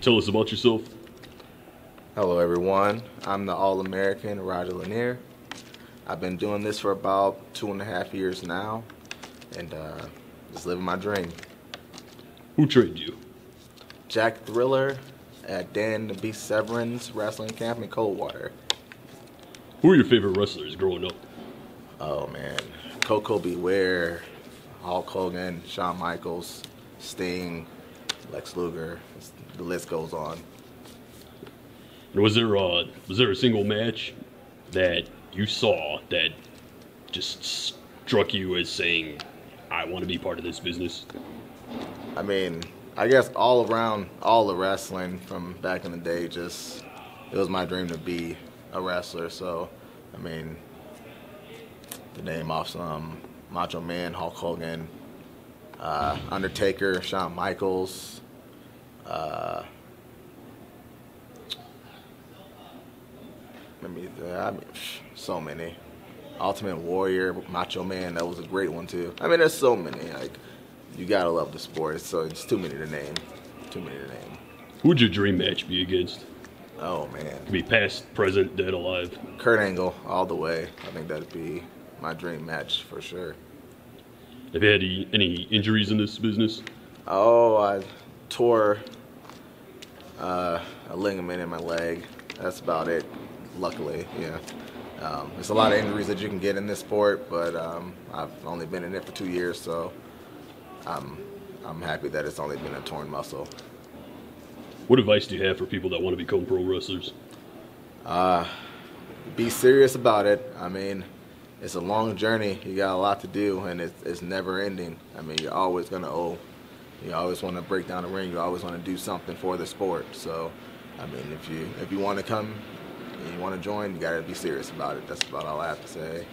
tell us about yourself? Hello, everyone. I'm the All American Roger Lanier. I've been doing this for about two and a half years now, and uh, just living my dream. Who trained you? Jack Thriller at Dan the Beast Severin's wrestling camp in Coldwater. Who are your favorite wrestlers growing up? Oh man, Koko B. Ware, Hulk Hogan, Shawn Michaels, Sting, Lex Luger. The list goes on. Was there uh, was there a single match that you saw that just struck you as saying, "I want to be part of this business"? I mean, I guess all around all the wrestling from back in the day, just it was my dream to be a wrestler. So, I mean, the name off some Macho Man, Hulk Hogan, uh, Undertaker, Shawn Michaels. Uh, I mean, so many. Ultimate Warrior, Macho Man, that was a great one too. I mean, there's so many. Like, you gotta love the sport. So it's too many to name. Too many to name. Who would your dream match be against? Oh man, Could be past, present, dead, alive. Kurt Angle all the way. I think that'd be my dream match for sure. Have you had any, any injuries in this business? Oh, I tore uh, a ligament in my leg. That's about it. Luckily, yeah. Um, there's a lot of injuries that you can get in this sport, but um, I've only been in it for two years, so I'm I'm happy that it's only been a torn muscle. What advice do you have for people that want to become pro wrestlers? Be serious about it. I mean, it's a long journey. You got a lot to do, and it's, it's never ending. I mean, you're always gonna owe. You always want to break down the ring. You always want to do something for the sport. So, I mean, if you if you want to come, and you want to join, you got to be serious about it. That's about all I have to say.